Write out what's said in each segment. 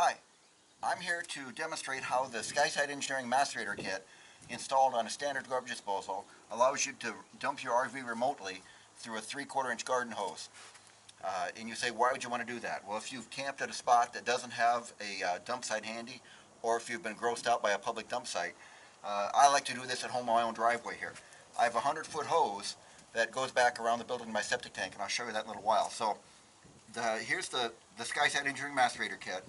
Hi, I'm here to demonstrate how the SkySight Engineering Macerator Kit installed on a standard garbage disposal allows you to dump your RV remotely through a three-quarter inch garden hose. Uh, and you say, why would you want to do that? Well, if you've camped at a spot that doesn't have a uh, dump site handy, or if you've been grossed out by a public dump site, uh, I like to do this at home on my own driveway here. I have a hundred foot hose that goes back around the building to my septic tank, and I'll show you that in a little while. So, the, here's the, the SkySight Engineering Macerator Kit.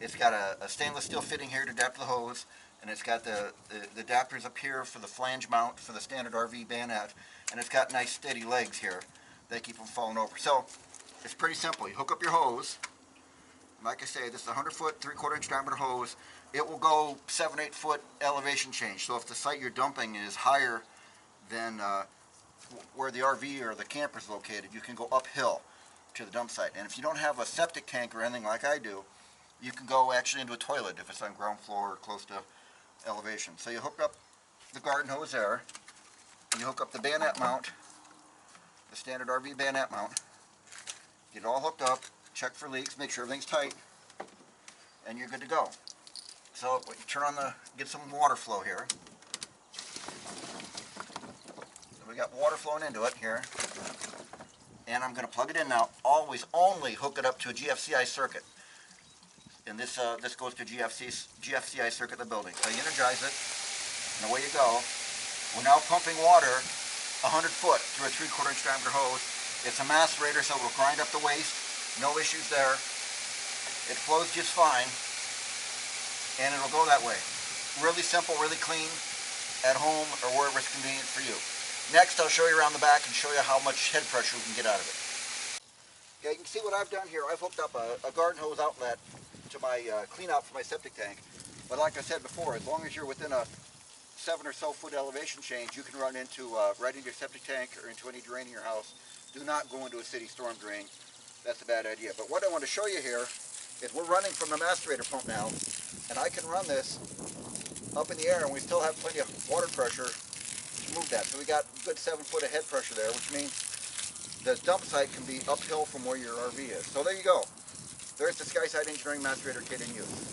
It's got a, a stainless steel fitting here to adapt the hose, and it's got the, the, the adapters up here for the flange mount for the standard RV bayonet, and it's got nice steady legs here that keep them falling over. So, it's pretty simple. You hook up your hose. Like I say, this is a 100 foot, 3 quarter inch diameter hose. It will go 7, 8 foot elevation change. So if the site you're dumping is higher than uh, where the RV or the camper is located, you can go uphill to the dump site. And if you don't have a septic tank or anything like I do, you can go actually into a toilet if it's on ground floor or close to elevation. So you hook up the garden hose there, you hook up the bayonet mount, the standard RV bayonet mount, get it all hooked up, check for leaks, make sure everything's tight, and you're good to go. So you turn on the, get some water flow here. So we got water flowing into it here. And I'm going to plug it in now. Always only hook it up to a GFCI circuit. And this uh, this goes to GFC, GFCI circuit in the building. So you energize it, and away you go. We're now pumping water 100 foot through a 3 quarter inch diameter hose. It's a macerator, so it will grind up the waste. No issues there. It flows just fine, and it'll go that way. Really simple, really clean, at home or wherever it's convenient for you. Next, I'll show you around the back and show you how much head pressure we can get out of it. Okay, you can see what I've done here. I've hooked up a, a garden hose outlet to my uh, clean out for my septic tank. But like I said before, as long as you're within a seven or so foot elevation change, you can run into uh, right into your septic tank or into any drain in your house. Do not go into a city storm drain. That's a bad idea. But what I want to show you here is we're running from the macerator pump now, and I can run this up in the air, and we still have plenty of water pressure to move that. So we got a good seven foot of head pressure there, which means the dump site can be uphill from where your RV is. So there you go. There's the SkySight Engineering Master Macerator Kit in use.